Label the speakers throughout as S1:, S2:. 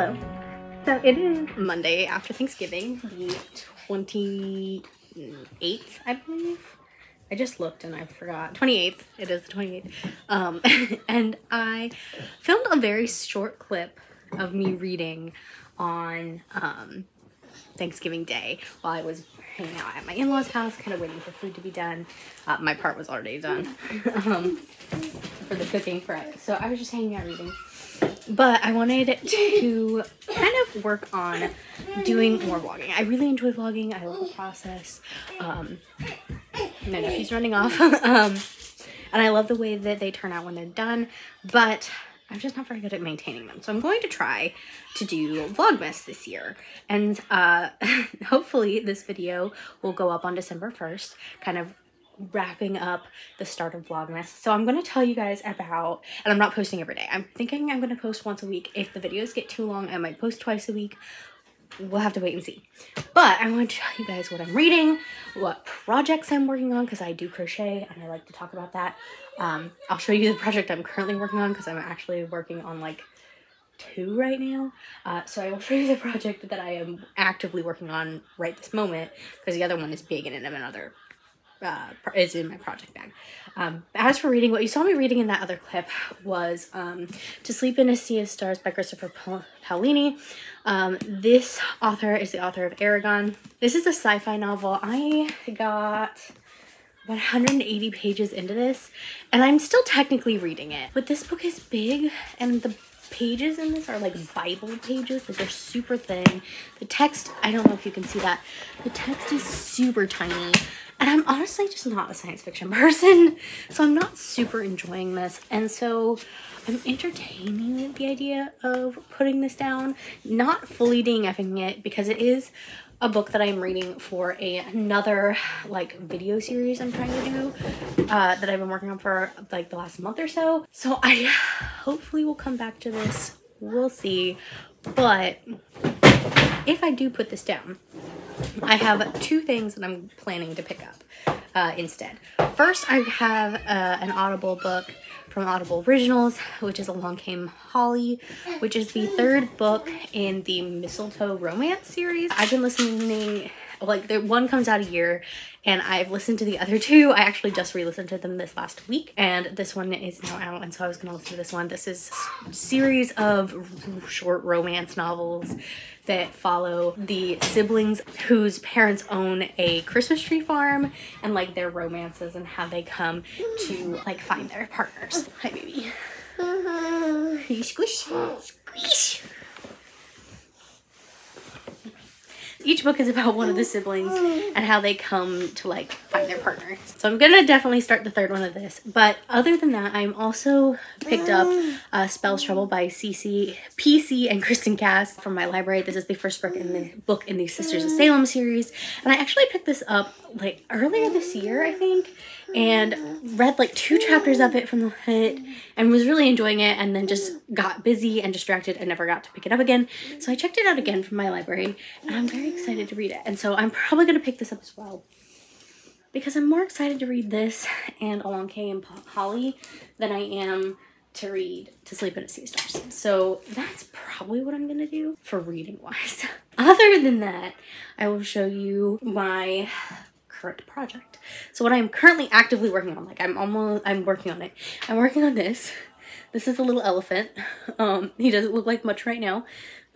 S1: Hello. So it is Monday after Thanksgiving, the 28th, I believe. I just looked and I forgot. 28th. It is the 28th. Um, and I filmed a very short clip of me reading on um, Thanksgiving Day while I was hanging out at my in-laws house, kind of waiting for food to be done. Uh, my part was already done um, for the cooking for it. So I was just hanging out reading. But I wanted to kind of work on doing more vlogging. I really enjoy vlogging. I love the process. Um, my nephew's running off. um, and I love the way that they turn out when they're done. But I'm just not very good at maintaining them. So I'm going to try to do Vlogmas this year. And uh, hopefully this video will go up on December 1st, kind of wrapping up the start of Vlogmas. So I'm going to tell you guys about, and I'm not posting every day. I'm thinking I'm going to post once a week. If the videos get too long, I might post twice a week. We'll have to wait and see. But I want to tell you guys what I'm reading, what projects I'm working on, because I do crochet and I like to talk about that. Um, I'll show you the project I'm currently working on because I'm actually working on like two right now. Uh, so I will show you the project that I am actively working on right this moment because the other one is big and in another uh, is in my project bag. Um, as for reading, what you saw me reading in that other clip was um, To Sleep in a Sea of Stars by Christopher Paolini. Um, this author is the author of Eragon. This is a sci-fi novel. I got 180 pages into this and I'm still technically reading it. But this book is big and the pages in this are like Bible pages. Like they're super thin. The text, I don't know if you can see that. The text is super tiny. And I'm honestly just not a science fiction person. So I'm not super enjoying this. And so I'm entertaining the idea of putting this down. Not fully DNFing it because it is a book that I'm reading for a, another like video series I'm trying to do uh, that I've been working on for like the last month or so. So I hopefully will come back to this. We'll see. But if I do put this down, I have two things that I'm planning to pick up uh, instead. First, I have uh, an Audible book from Audible Originals, which is Along Came Holly, which is the third book in the Mistletoe Romance series. I've been listening, like, the one comes out a year, and I've listened to the other two. I actually just re-listened to them this last week, and this one is now out, and so I was gonna listen to this one. This is a series of short romance novels that follow the siblings whose parents own a Christmas tree farm and like their romances and how they come to like find their partners. Hi baby. You squish, squish. Each book is about one of the siblings and how they come to like find their partner. So I'm gonna definitely start the third one of this. But other than that, I'm also picked up uh, Spells Trouble by CC, PC and Kristin Cast from my library. This is the first book in the book in the Sisters of Salem series. And I actually picked this up like earlier this year, I think and read like two chapters of it from the hit and was really enjoying it and then just got busy and distracted and never got to pick it up again. So I checked it out again from my library and I'm very excited to read it. And so I'm probably going to pick this up as well because I'm more excited to read this and Along Came Holly than I am to read To Sleep in a Sea Stars. So that's probably what I'm going to do for reading wise. Other than that, I will show you my current project. So what I'm currently actively working on, like I'm almost, I'm working on it. I'm working on this. This is a little elephant. Um, he doesn't look like much right now.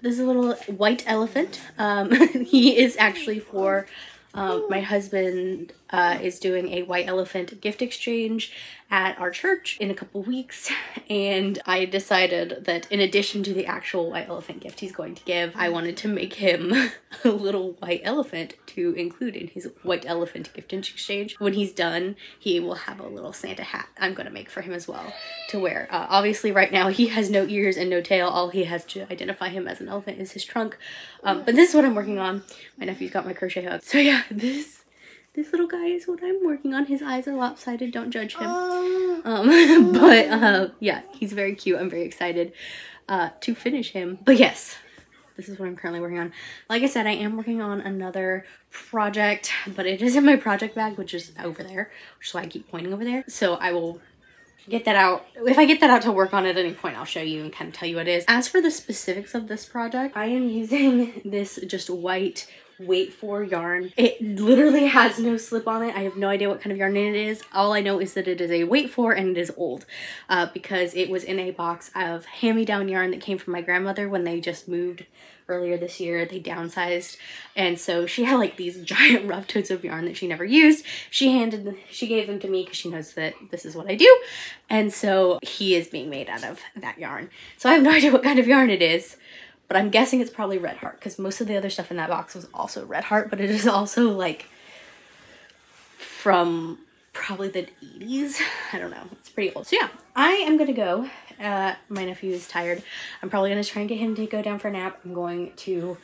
S1: This is a little white elephant. Um, he is actually for um, my husband uh, is doing a white elephant gift exchange at our church in a couple weeks and I decided that in addition to the actual white elephant gift he's going to give, I wanted to make him a little white elephant to include in his white elephant gift exchange. When he's done, he will have a little Santa hat I'm going to make for him as well to wear. Uh, obviously right now he has no ears and no tail. All he has to identify him as an elephant is his trunk. Um, but this is what I'm working on. My nephew's got my crochet hook. So yeah, this this little guy is what I'm working on. His eyes are lopsided. Don't judge him. Um, but uh, yeah, he's very cute. I'm very excited uh, to finish him. But yes, this is what I'm currently working on. Like I said, I am working on another project, but it is in my project bag, which is over there, which is why I keep pointing over there. So I will get that out. If I get that out to work on at any point, I'll show you and kind of tell you what it is. As for the specifics of this project, I am using this just white wait for yarn. It literally has no slip on it. I have no idea what kind of yarn it is. All I know is that it is a wait for and it is old uh, because it was in a box of hand-me-down yarn that came from my grandmother when they just moved earlier this year. They downsized and so she had like these giant rough totes of yarn that she never used. She handed, she gave them to me because she knows that this is what I do. And so he is being made out of that yarn. So I have no idea what kind of yarn it is but I'm guessing it's probably Red Heart because most of the other stuff in that box was also Red Heart, but it is also like from probably the 80s. I don't know. It's pretty old. So yeah, I am going to go. Uh, my nephew is tired. I'm probably going to try and get him to go down for a nap. I'm going to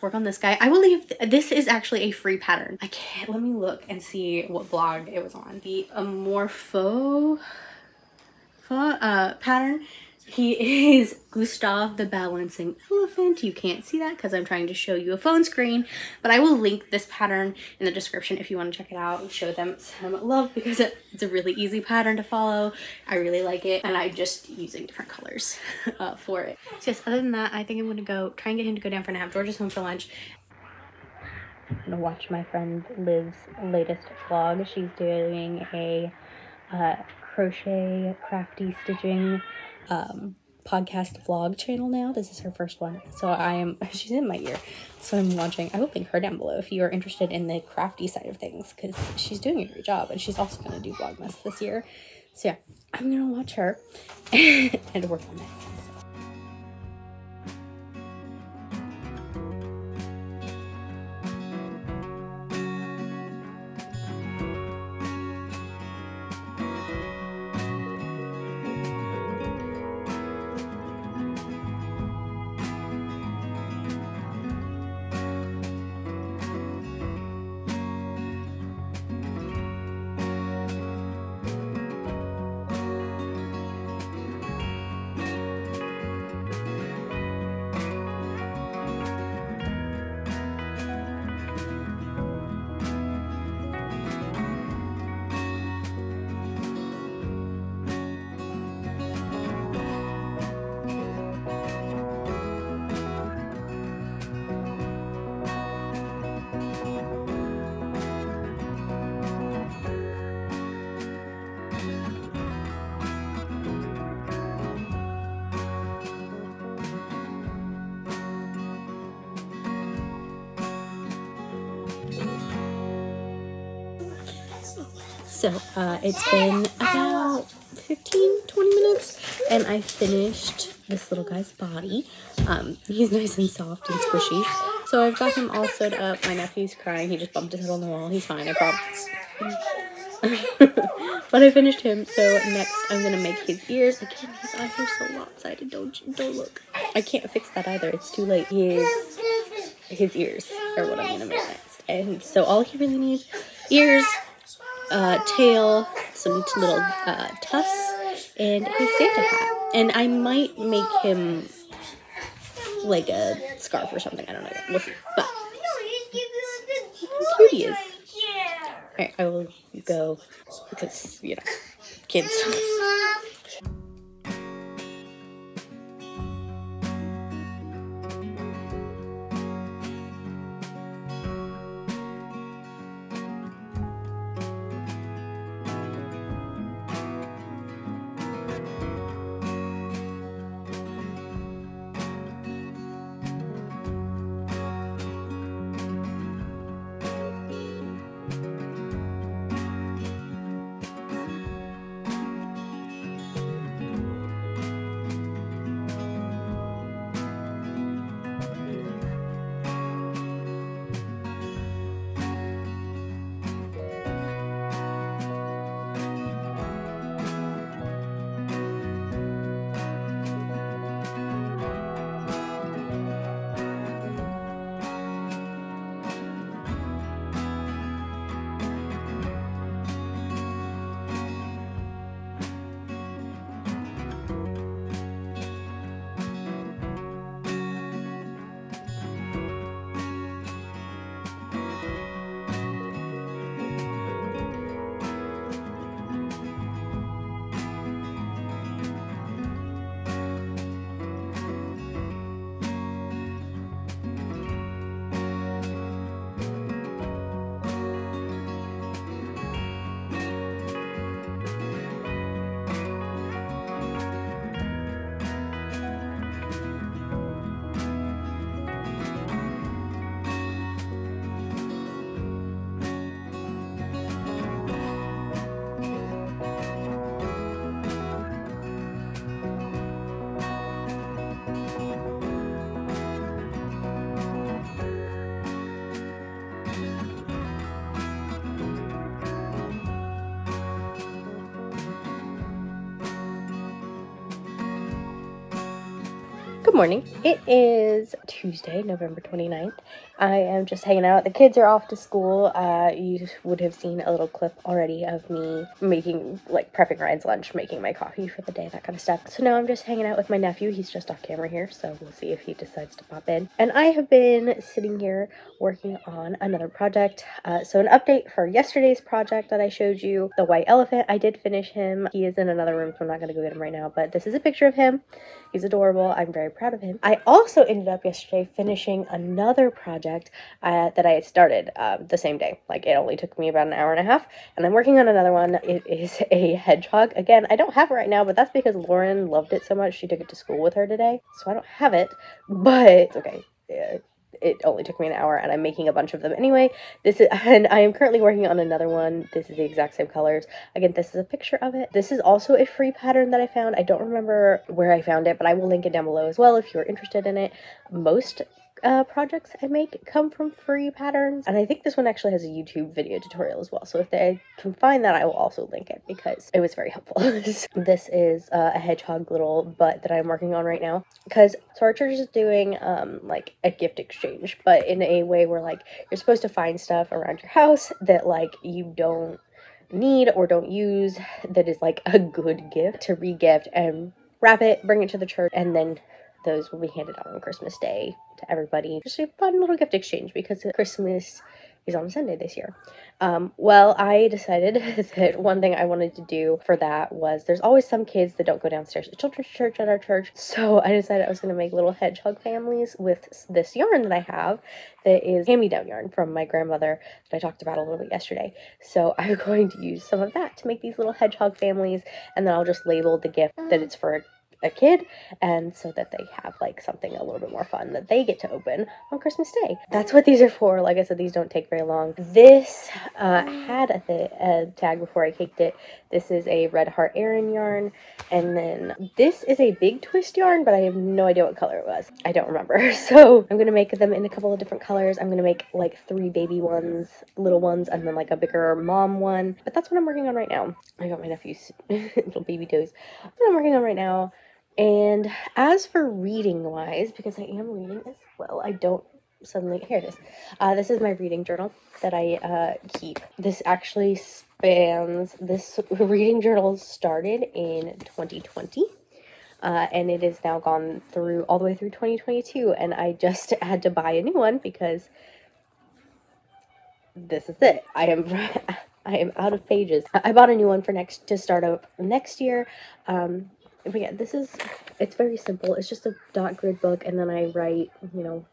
S1: work on this guy. I will leave, th this is actually a free pattern. I can't, let me look and see what blog it was on. The Amour Fou uh, pattern he is Gustav the Balancing Elephant. You can't see that because I'm trying to show you a phone screen, but I will link this pattern in the description if you want to check it out and show them some love because it's a really easy pattern to follow. I really like it and I'm just using different colors uh, for it. So yes, other than that, I think I'm going to go try and get him to go down for a nap. George is home for lunch. I'm to watch my friend Liv's latest vlog. She's doing a uh, crochet crafty stitching um, podcast vlog channel now. This is her first one. So I am, she's in my ear. So I'm watching, I will link her down below if you are interested in the crafty side of things because she's doing a great job and she's also going to do Vlogmas this year. So yeah, I'm going to watch her and work on this. Uh, it's been about 15, 20 minutes and I finished this little guy's body. Um, he's nice and soft and squishy. So I've got him all sewed up. My nephew's crying. He just bumped his head on the wall. He's fine, I promise. but I finished him, so next I'm gonna make his ears. Again, his eyes are so lopsided. Don't don't look. I can't fix that either. It's too late. His his ears are what I'm gonna make next. And so all he really needs ears, uh, tail, some little uh, tusks, and his Santa hat. And I might make him like a scarf or something. I don't know. We'll see. But cute he is. Alright, I will go because, you know, kids. Good morning. It is Tuesday, November 29th. I am just hanging out. The kids are off to school. Uh, you would have seen a little clip already of me making, like, prepping Ryan's lunch, making my coffee for the day, that kind of stuff. So now I'm just hanging out with my nephew. He's just off camera here, so we'll see if he decides to pop in. And I have been sitting here working on another project. Uh, so an update for yesterday's project that I showed you, the white elephant. I did finish him. He is in another room, so I'm not going to go get him right now, but this is a picture of him. He's adorable. I'm very proud of him. I also ended up yesterday finishing another project uh, that I had started um, the same day. Like it only took me about an hour and a half, and I'm working on another one. It is a hedgehog. Again, I don't have it right now, but that's because Lauren loved it so much she took it to school with her today, so I don't have it. But it's okay. Yeah, it only took me an hour and I'm making a bunch of them anyway. This is and I am currently working on another one. This is the exact same colors. Again, this is a picture of it. This is also a free pattern that I found. I don't remember where I found it, but I will link it down below as well if you're interested in it. Most uh, projects I make come from free patterns. And I think this one actually has a YouTube video tutorial as well. So if they can find that, I will also link it because it was very helpful. this is uh, a hedgehog little butt that I'm working on right now. Because so our church is doing um, like a gift exchange, but in a way where like you're supposed to find stuff around your house that like you don't need or don't use that is like a good gift to regift and wrap it, bring it to the church, and then those will be handed out on Christmas Day to everybody. Just a fun little gift exchange because Christmas is on Sunday this year. Um, well, I decided that one thing I wanted to do for that was there's always some kids that don't go downstairs to children's church at our church. So I decided I was going to make little hedgehog families with this yarn that I have that is hand me down yarn from my grandmother that I talked about a little bit yesterday. So I'm going to use some of that to make these little hedgehog families and then I'll just label the gift that it's for a kid and so that they have like something a little bit more fun that they get to open on Christmas Day. That's what these are for. Like I said, these don't take very long. This uh, had a, a tag before I caked it. This is a Red Heart Aran yarn. And then this is a big twist yarn, but I have no idea what color it was. I don't remember. So I'm to make them in a couple of different colors. I'm to make like three baby ones, little ones, and then like a bigger mom one. But that's what I'm working on right now. I got my nephew's little baby toes. What I'm working on right now and as for reading wise, because I am reading as well, I don't suddenly, here it is. Uh, this is my reading journal that I uh, keep. This actually spans, this reading journal started in 2020. Uh, and it is now gone through all the way through 2022 and i just had to buy a new one because this is it i am i am out of pages i bought a new one for next to start up next year um but yeah, this is, it's very simple. It's just a dot grid book, and then I write, you know,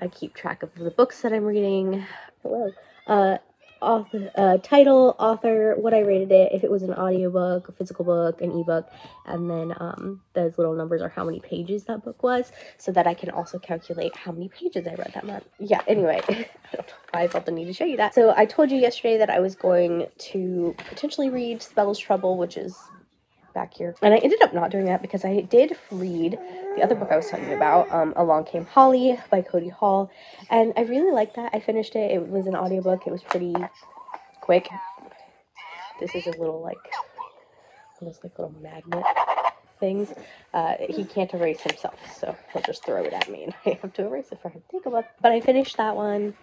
S1: I keep track of the books that I'm reading. Hello. Uh, author, uh, title, author, what I rated it, if it was an audiobook, a physical book, an ebook, and then um, those little numbers are how many pages that book was, so that I can also calculate how many pages I read that month. Yeah, anyway, I felt the need to show you that. So I told you yesterday that I was going to potentially read Spell's Trouble, which is back here. And I ended up not doing that because I did read the other book I was telling you about, um, Along Came Holly by Codi Hall. And I really liked that. I finished it. It was an audiobook. It was pretty quick. This is a little like, those like little magnet things. Uh, he can't erase himself, so he'll just throw it at me and I have to erase it for him. Take a look. But I finished that one.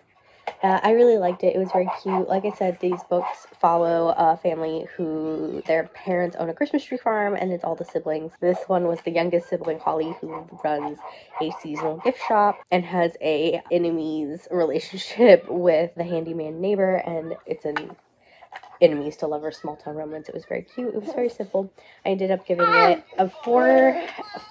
S1: Uh, I really liked it. It was very cute. Like I said, these books follow a family who their parents own a Christmas tree farm, and it's all the siblings. This one was the youngest sibling, Holly, who runs a seasonal gift shop and has a enemies relationship with the handyman neighbor, and it's an enemies to lovers small town romance. It was very cute. It was very simple. I ended up giving it a four,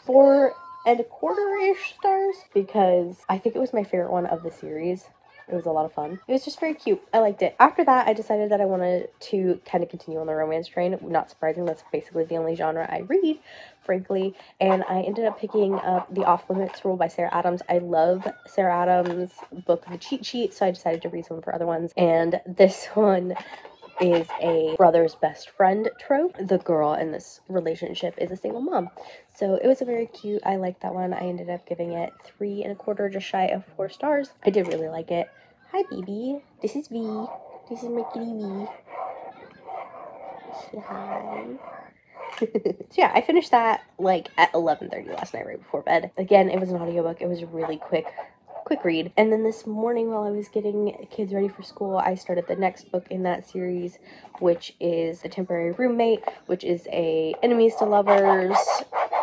S1: four and a quarter ish stars because I think it was my favorite one of the series. It was a lot of fun. It was just very cute. I liked it. After that, I decided that I wanted to kind of continue on the romance train. Not surprising, that's basically the only genre I read, frankly. And I ended up picking up The Off Limits Rule by Sarah Adams. I love Sarah Adams' book, The Cheat Sheet, so I decided to read some of her other ones. And this one is a brother's best friend trope. The girl in this relationship is a single mom. So it was a very cute. I liked that one. I ended up giving it three and a quarter, just shy of four stars. I did really like it. Hi, baby. This is V. This is my kitty V. Say hi.
S2: so yeah, I finished that like at 11:30 last night right before bed. Again, it was an audiobook. It was a really quick quick read. And then this morning while I was getting kids ready for school, I started the next book in that series, which is A Temporary Roommate, which is a enemies to lovers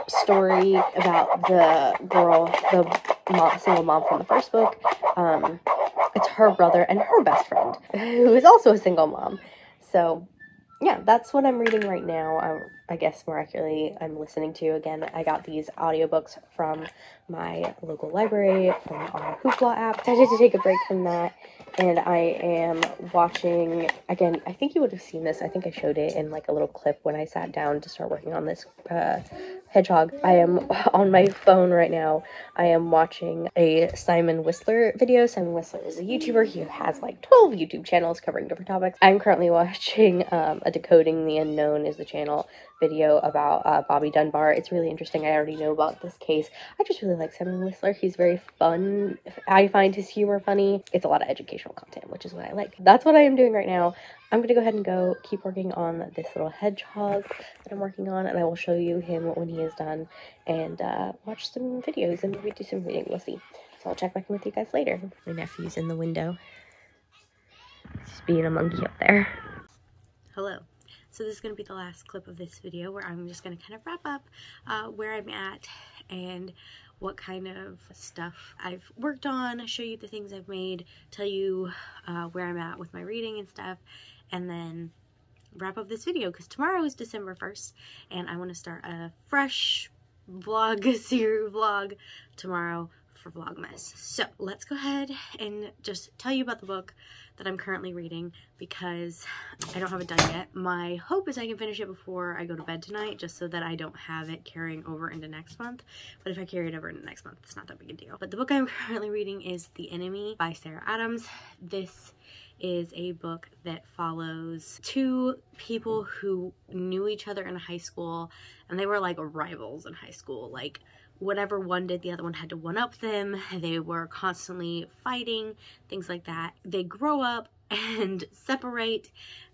S2: story about the girl, the mom, single mom from the first book. Um, her brother and her best friend, who is also a single mom. So yeah, that's what I'm reading right now. I guess more accurately, I'm listening to. Again, I got these audiobooks from my local library from our Hoopla app. I Decided to take a break from that, and I am watching. Again, I think you would have seen this. I think I showed it in like a little clip when I sat down to start working on this uh, hedgehog. I am on my phone right now. I am watching a Simon Whistler video. Simon Whistler is a YouTuber. He has like 12 YouTube channels covering different topics. I'm currently watching um, a Decoding the Unknown is the channel video about uh, Bobby Dunbar. It's really interesting. I already know about this case. I just really like Simon Whistler. He's very fun. I find his humor funny. It's a lot of educational content, which is what I like. That's what I am doing right now. I'm going to go ahead and go keep working on this little hedgehog that I'm working on, and I will show you him when he is done and uh, watch some videos and maybe do some reading. We'll see. So I'll check back in with you guys later. My nephew's in the window. He's being a monkey up there. Hello. So this is going to be the last clip of this video where I'm just going to kind of wrap up uh, where I'm at and what kind of stuff I've worked on, show you the things I've made, tell you uh, where I'm at with my reading and stuff, and then wrap up this video because tomorrow is December 1st and I want to start a fresh vlog, series vlog tomorrow for Vlogmas. So let's go ahead and just tell you about the book that I'm currently reading because I don't have it done yet. My hope is I can finish it before I go to bed tonight just so that I don't have it carrying over into next month. But if I carry it over into next month, it's not that big a deal. But the book I'm currently reading is The Enemy by Sarah Adams. This is a book that follows two people who knew each other in high school and they were like rivals in high school. Like whatever one did, the other one had to one up them. They were constantly fighting, things like that. They grow up and separate,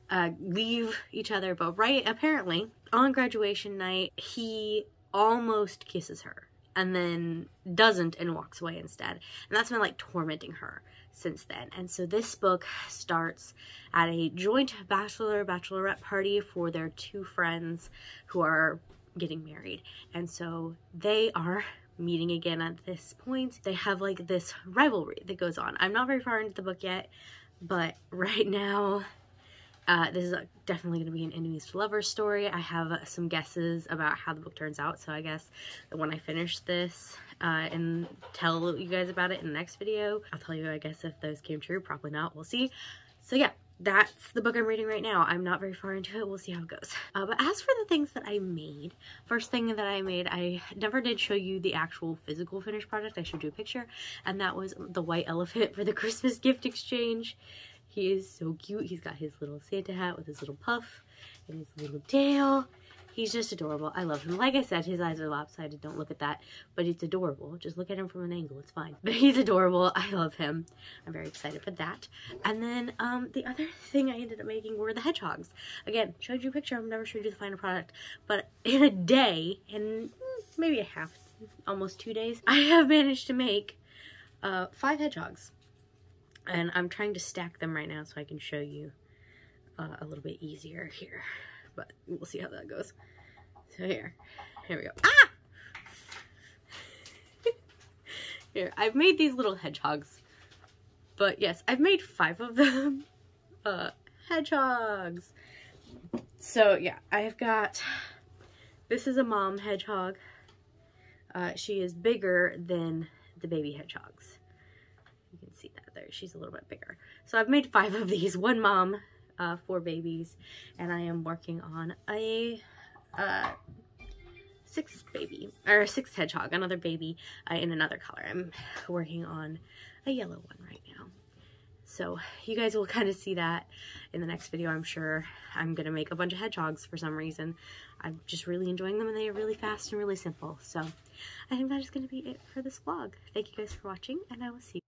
S2: uh, leave each other. But right, apparently, on graduation night, he almost kisses her and then doesn't and walks away instead. And that's been like tormenting her since then. And so this book starts at a joint bachelor bachelorette party for their two friends who are getting married. And so they are meeting again at this point. They have like this rivalry that goes on. I'm not very far into the book yet, but right now, uh, this is definitely going to be an enemies to lovers story. I have uh, some guesses about how the book turns out, so I guess when I finish this uh, and tell you guys about it in the next video, I'll tell you, I guess, if those came true. Probably not. We'll see. So yeah, that's the book I'm reading right now. I'm not very far into it. We'll see how it goes. Uh, but as for the things that I made, first thing that I made, I never did show you the actual physical finished product. I showed you a picture, and that was the white elephant for the Christmas gift exchange. He is so cute. He's got his little Santa hat with his little puff and his little tail. He's just adorable. I love him. Like I said, his eyes are lopsided. Don't look at that. But it's adorable. Just look at him from an angle. It's fine. But he's adorable. I love him. I'm very excited for that. And then um, the other thing I ended up making were the hedgehogs. Again, showed you a picture. I've never showed you the final product. But in a day, in maybe a half, almost two days, I have managed to make uh, five hedgehogs. And I'm trying to stack them right now so I can show you uh, a little bit easier here but we'll see how that goes. So here, here we go. Ah! here, I've made these little hedgehogs. But yes, I've made five of them. Uh, hedgehogs. So yeah, I've got, this is a mom hedgehog. Uh, she is bigger than the baby hedgehogs. You can see that there. She's a little bit bigger. So I've made five of these. One mom, uh, four babies, and I am working on a uh, sixth baby, or sixth hedgehog, another baby uh, in another color. I'm working on a yellow one right now. So you guys will kind of see that in the next video, I'm sure. I'm going to make a bunch of hedgehogs for some reason. I'm just really enjoying them and they are really fast and really simple. So I think that is going to be it for this vlog. Thank you guys for watching and I will see you